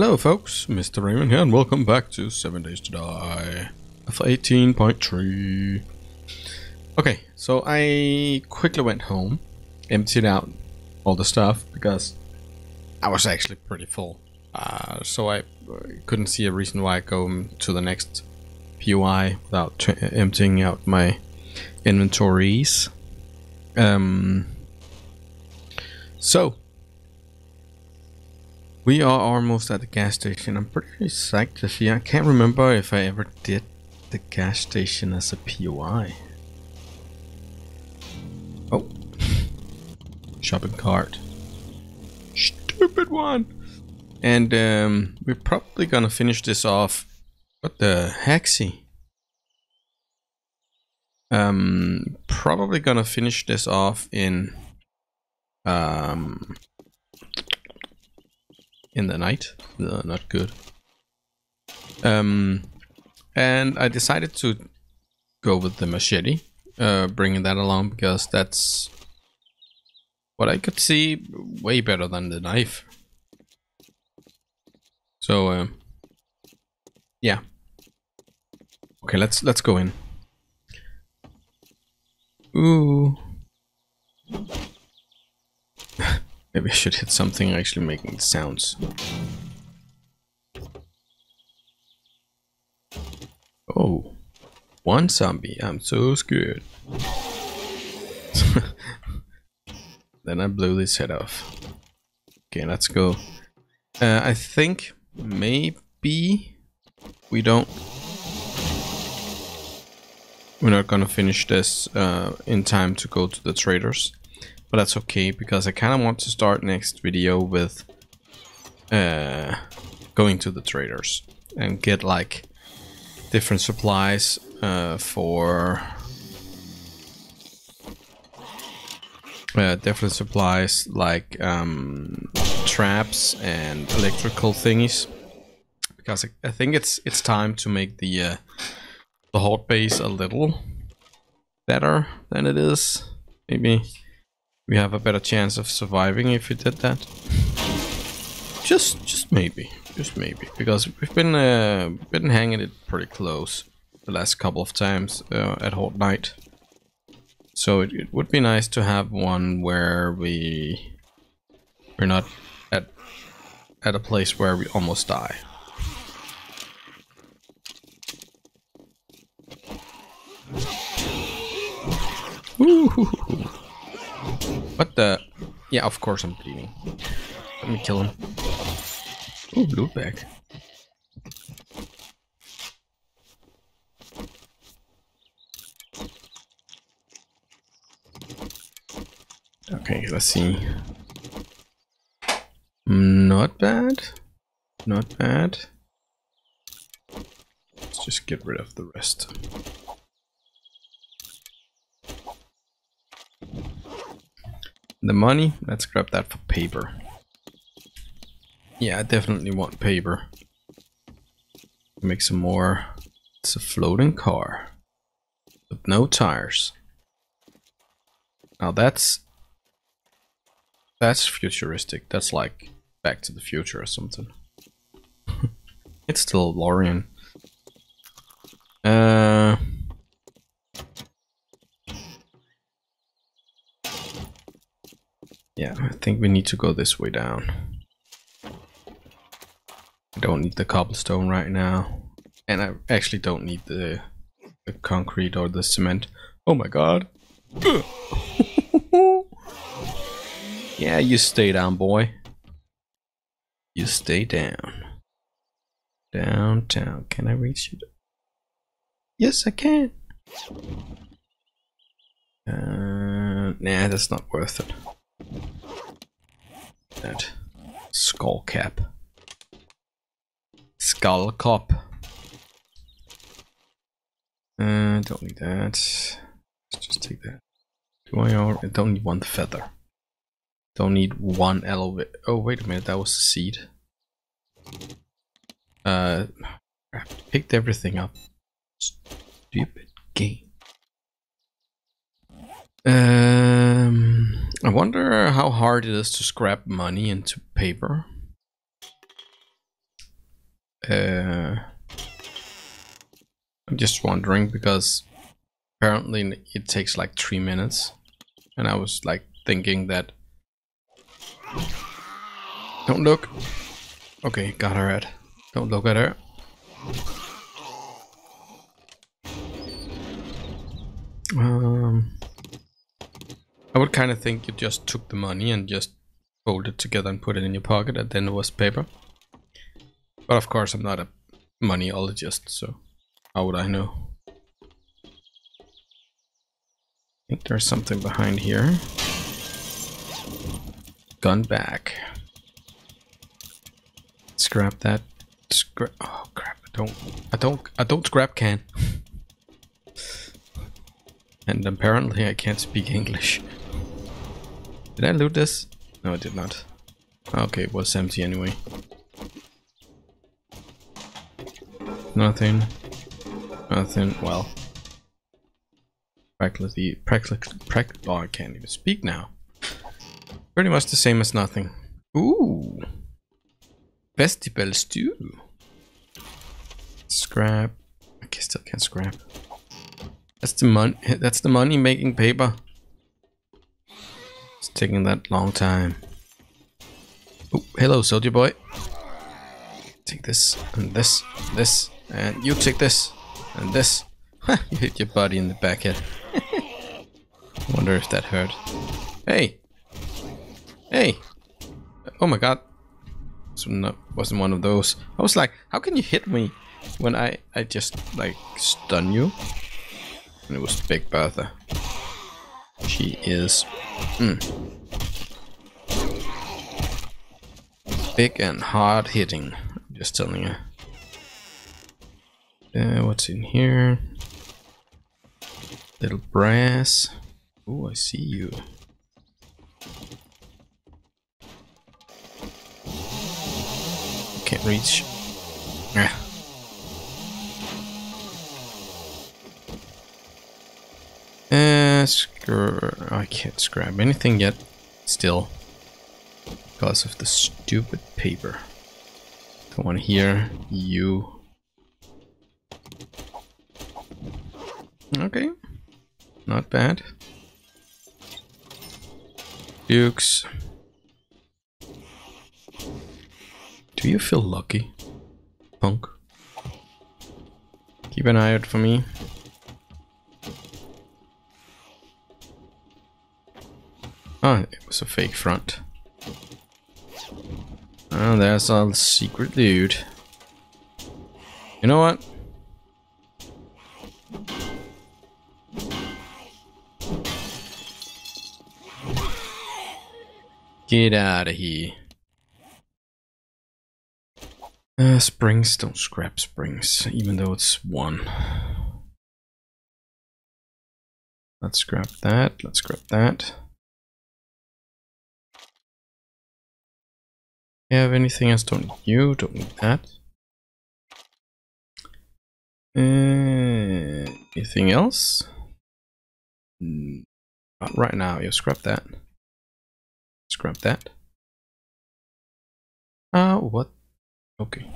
Hello folks, Mr. Raven here and welcome back to 7 Days to Die of 18.3 Okay, so I quickly went home, emptied out all the stuff because I was actually pretty full. Uh, so I couldn't see a reason why I go to the next POI without emptying out my inventories. Um, so, we are almost at the gas station. I'm pretty psyched to see. I can't remember if I ever did the gas station as a POI. Oh. Shopping cart. Stupid one! And um, we're probably gonna finish this off. What the hexy? Um, probably gonna finish this off in um in the night. No, not good. Um, and I decided to go with the machete, uh, bringing that along because that's what I could see way better than the knife. So, uh, yeah. Okay, let's let's go in. Ooh. Maybe I should hit something actually making sounds. Oh, one zombie. I'm so scared. then I blew this head off. Okay, let's go. Uh, I think maybe we don't... We're not gonna finish this uh, in time to go to the traders. But that's okay, because I kind of want to start next video with uh, going to the traders and get like different supplies uh, for uh, different supplies like um, traps and electrical thingies. Because I, think it's it's time to make the uh, the horde base a little better than it is maybe we have a better chance of surviving if we did that. Just, just maybe, just maybe, because we've been uh, been hanging it pretty close the last couple of times uh, at Horde Night. So it, it would be nice to have one where we we're not at at a place where we almost die. What the? Yeah, of course I'm bleeding. Let me kill him. Oh, blue bag. Okay, let's see. Not bad. Not bad. Let's just get rid of the rest. The money, let's grab that for paper. Yeah, I definitely want paper. Make some more. It's a floating car. With no tires. Now that's... That's futuristic. That's like Back to the Future or something. it's still Lorian. Uh... Yeah, I think we need to go this way down. I don't need the cobblestone right now. And I actually don't need the, the concrete or the cement. Oh my god. yeah, you stay down, boy. You stay down. Downtown. Can I reach you? Yes, I can. Uh, nah, that's not worth it. That skull cap. Skull cop. Uh, don't need that. Let's just take that. Do I I don't need one feather. Don't need one elevator. Oh, wait a minute, that was a seed. Uh, I picked everything up. Stupid game. Um, I wonder how hard it is to scrap money into paper. Uh, I'm just wondering because apparently it takes like three minutes, and I was like thinking that. Don't look. Okay, got her at. Don't look at her. Um, I would kind of think you just took the money and just fold it together and put it in your pocket and then it was paper. But of course I'm not a moneyologist, so how would I know? I think there's something behind here. Gun back. Scrap that. Scrap. Oh crap! I don't. I don't. I don't scrap can. and apparently I can't speak English. Did I loot this? No, I did not. Ah, okay, it was empty anyway. Nothing. Nothing. Well. Practically, practically, practically, oh, I can't even speak now. Pretty much the same as nothing. Ooh. Vegetable stew. Scrap. I still can't scrap. That's the money. That's the money making paper. Taking that long time. Oh, hello, soldier boy. Take this and this, this, and you take this and this. you hit your body in the back head. Wonder if that hurt. Hey, hey! Oh my god! This wasn't one of those. I was like, how can you hit me when I I just like stun you? And it was Big Bertha. She is mm, big and hard hitting. Just telling you. Uh, what's in here? Little brass. Oh, I see you. Can't reach. Ah. Uh, I can't scrap anything yet. Still. Because of the stupid paper. The one here, you. Okay. Not bad. Dukes. Do you feel lucky, punk? Keep an eye out for me. Oh, it was a fake front. Oh, there's all secret dude. You know what? Get out of here. Uh, springs, don't scrap springs, even though it's one. Let's scrap that, let's scrap that. Have anything else? Don't need you, don't need that. Uh, anything else? Mm, not right now, you scrap that. Scrap that. Uh, what? Okay.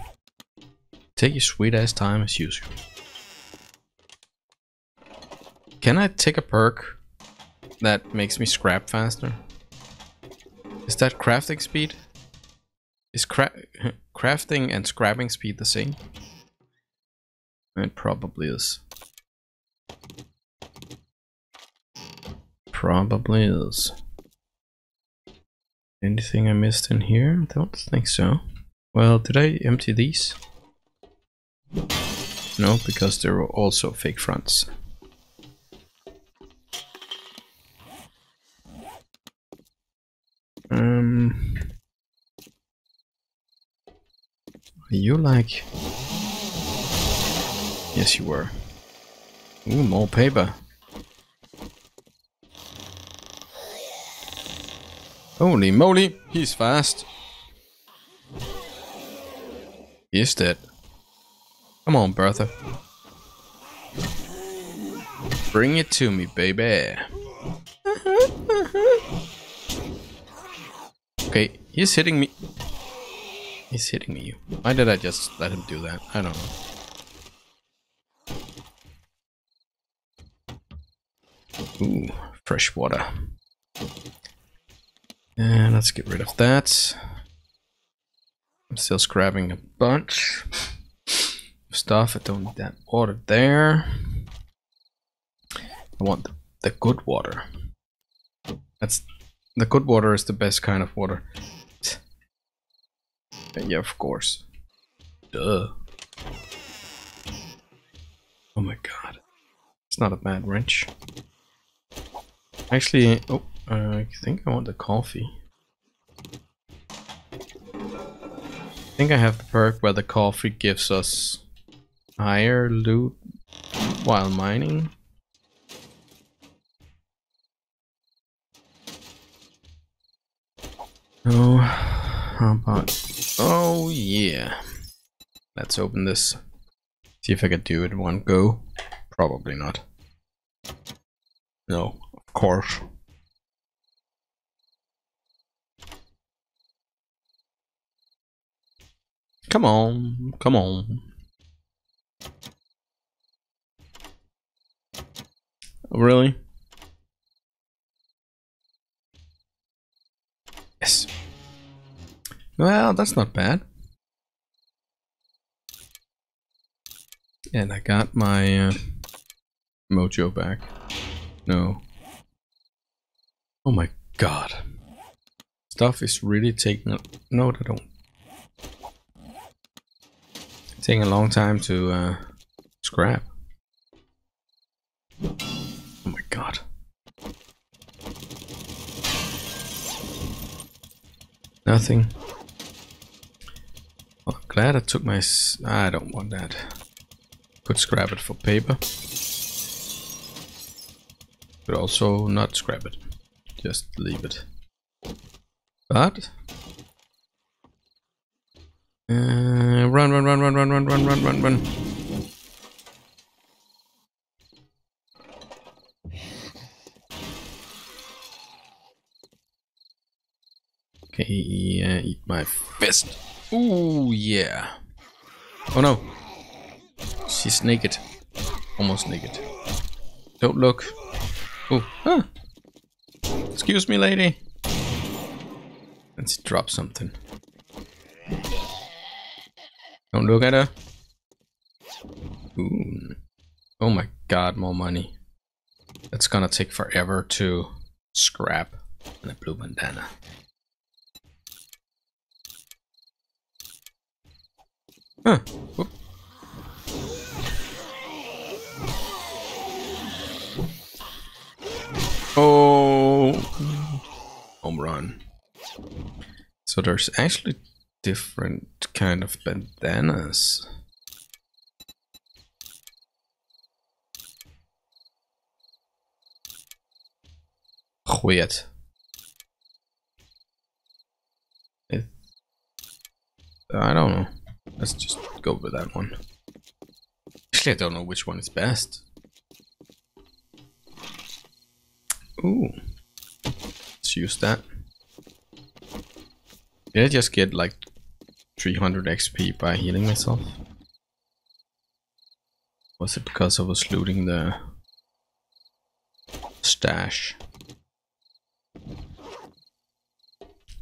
Take your sweet ass time as usual. Can I take a perk that makes me scrap faster? Is that crafting speed? Is cra crafting and scrapping speed the same? It probably is. Probably is. Anything I missed in here? I don't think so. Well, did I empty these? No, because there were also fake fronts. Um, you like... Yes, you were. Ooh, more paper. Holy moly, he's fast. He's dead. Come on, Bertha. Bring it to me, baby. Okay, he's hitting me. He's hitting me. Why did I just let him do that? I don't know. Ooh, fresh water. And let's get rid of that. I'm still scrapping a bunch of stuff. I don't need that water there. I want the, the good water. That's the good water is the best kind of water. Yeah, of course. Duh. Oh my god. It's not a bad wrench. Actually, oh, I think I want the coffee. I think I have the perk where the coffee gives us higher loot while mining. Oh, how about... Oh, yeah. Let's open this. See if I can do it in one go. Probably not. No, of course. Come on, come on. Really? Well, that's not bad. And I got my uh, mojo back. No. Oh my god. Stuff is really taking a... No, they don't. taking a long time to uh, scrap. Oh my god. Nothing. Glad I took my... I don't want that. Could scrap it for paper. But also not scrap it. Just leave it. But... Uh, run, run, run, run, run, run, run, run, run, run. Okay, uh, eat my fist. Ooh, yeah. Oh no. She's naked. Almost naked. Don't look. Oh, ah. Excuse me, lady. Let's drop something. Don't look at her. Ooh. Oh my god, more money. That's gonna take forever to scrap. And a blue bandana. Huh. Oh, home run. So there's actually different kind of bandanas. Weird. I don't know. Let's just go with that one. Actually, I don't know which one is best. Ooh. Let's use that. Did I just get like 300 XP by healing myself? Was it because I was looting the stash?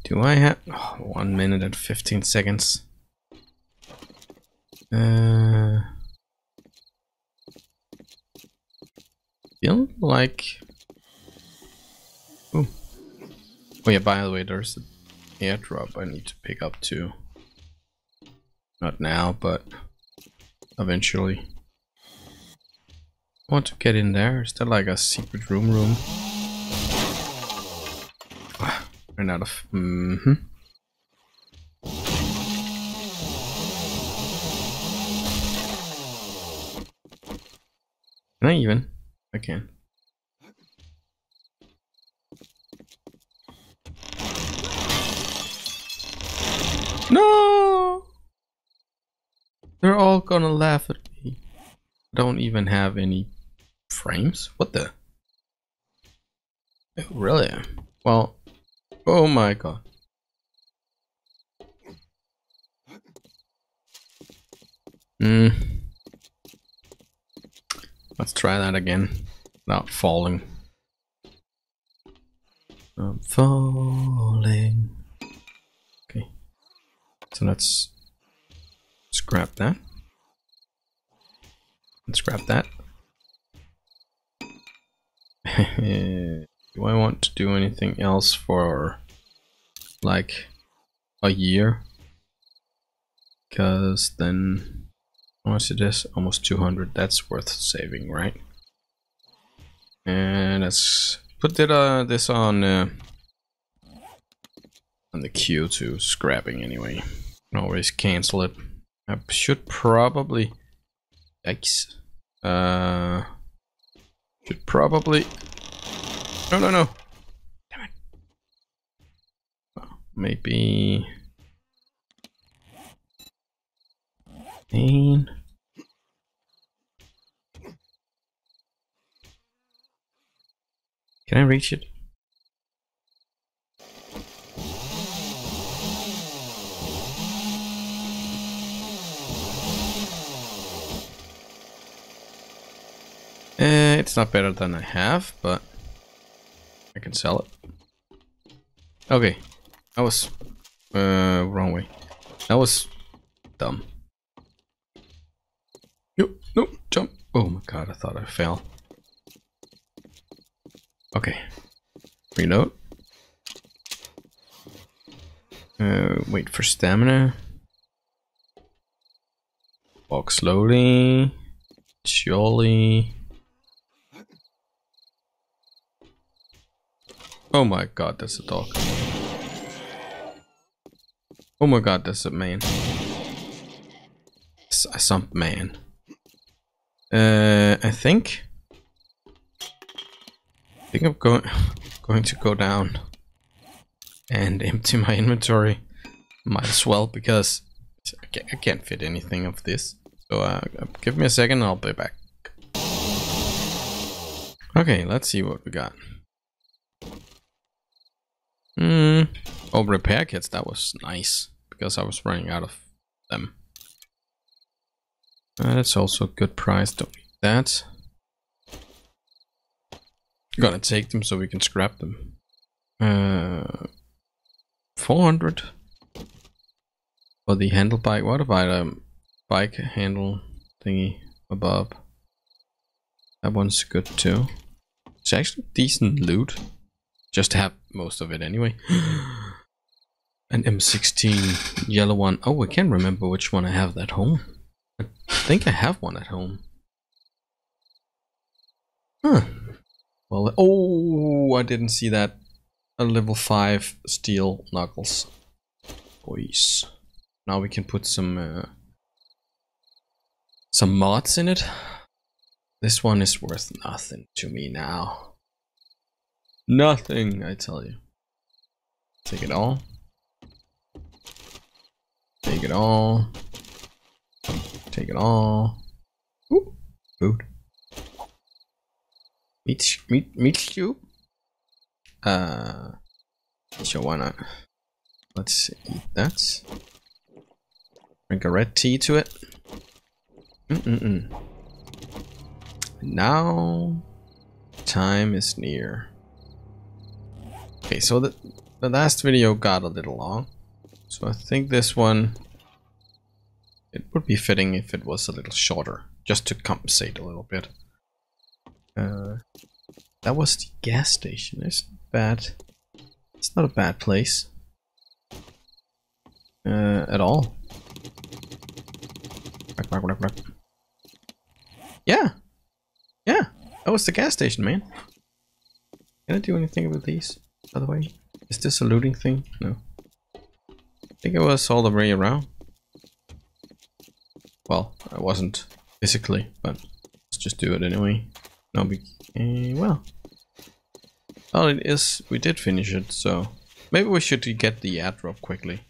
Do I have oh, one minute and 15 seconds? Uh, feel like. Ooh. Oh yeah. By the way, there's an airdrop I need to pick up too. Not now, but eventually. I want to get in there. Is that like a secret room room? Ran out of. Mm hmm. I even? I can. No! They're all gonna laugh at me. I don't even have any frames? What the? Oh, really? Well, oh my god. Mm. Let's try that again without falling. I'm falling. Okay. So let's scrap that. Let's grab that. do I want to do anything else for like a year? Because then, how much it is? Almost 200. That's worth saving, right? And let's put it, uh, this on uh, on the queue to scrapping anyway. Can always cancel it. I should probably. Yikes. Uh, should probably. No, no, no. Damn it. Well, maybe. Can I reach it? Uh, it's not better than I have, but I can sell it. Okay, that was uh, wrong way. That was dumb. No, no, jump. Oh my god, I thought I fell. Okay. Reload. Uh, wait for stamina. Walk slowly. Surely. Oh my god, that's a dog. Oh my god, that's a man. Some man. Uh, I think. I think I'm going going to go down and empty my inventory. Might as well because I can't fit anything of this. So uh, give me a second, I'll be back. Okay, let's see what we got. Hmm. Oh, repair kits. That was nice because I was running out of them. That's also a good price. Don't need that. Gonna take them so we can scrap them. Uh, 400 for the handle bike. What about a bike handle thingy above? That one's good too. It's actually decent loot. Just have most of it anyway. An M16 yellow one. Oh, I can't remember which one I have at home. I think I have one at home. Huh. Well, oh, I didn't see that. A level 5 steel knuckles. Boys. Now we can put some uh, some mods in it. This one is worth nothing to me now. Nothing, I tell you. Take it all. Take it all. Take it all. Ooh, food. Meat, meat, meat stew. Uh, sure, why not? Let's eat that. Drink a red tea to it. Mm -mm -mm. Now, time is near. Okay, so the, the last video got a little long. So I think this one, it would be fitting if it was a little shorter, just to compensate a little bit. Uh, that was the gas station. It's bad. It's not a bad place. Uh, at all. Yeah. Yeah. That was the gas station, man. Can I do anything with these, by the way? Is this a looting thing? No. I think it was all the way around. I wasn't physically, but let's just do it anyway. No big... Uh, well. Well, it is... We did finish it, so... Maybe we should get the airdrop quickly.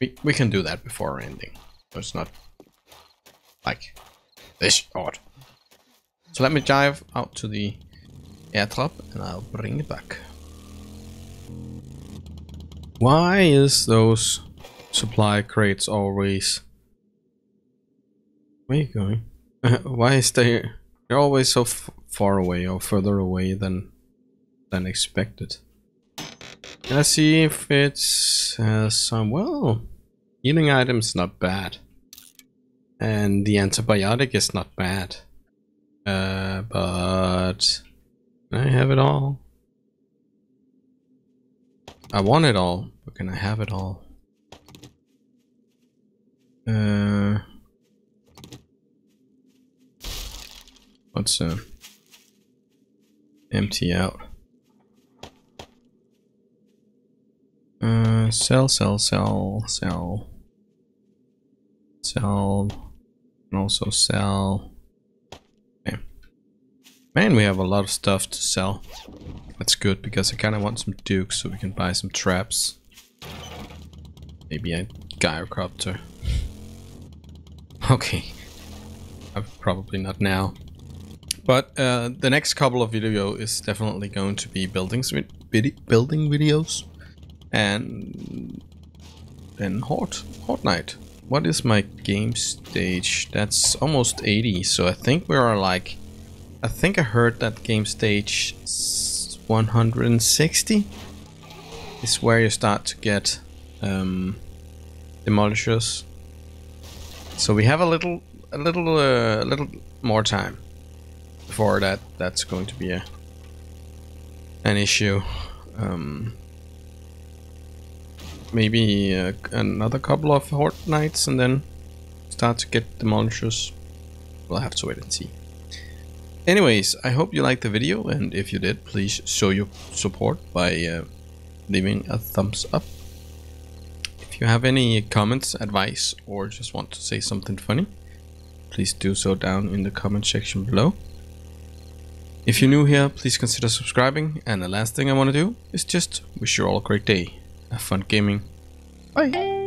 We, we can do that before ending. So it's not... Like... This short. So let me dive out to the airdrop and I'll bring it back. Why is those supply crates always Where are you going? Why is they? They're always so far away or further away than than expected. Let's see if it's uh, some well healing items not bad. And the antibiotic is not bad. Uh, but I have it all. I want it all, but can I have it all? Uh, let's uh, empty out. Uh, sell, sell, sell, sell, sell, and also sell. Okay. Man, we have a lot of stuff to sell. That's good because I kind of want some dukes so we can buy some traps. Maybe a gyrocopter. okay. Uh, probably not now. But uh, the next couple of video is definitely going to be buildings, building videos. And then Horde, Horde Night. What is my game stage? That's almost 80, so I think we are like... I think I heard that game stage 160 is where you start to get um, demolishers. So we have a little, a little, uh, little more time before that. That's going to be a an issue. Um, maybe uh, another couple of horde nights and then start to get demolishers. We'll have to wait and see. Anyways, I hope you liked the video and if you did, please show your support by uh, leaving a thumbs up. If you have any comments, advice, or just want to say something funny, please do so down in the comment section below. If you're new here, please consider subscribing, and the last thing I want to do is just wish you all a great day. Have fun gaming. Bye.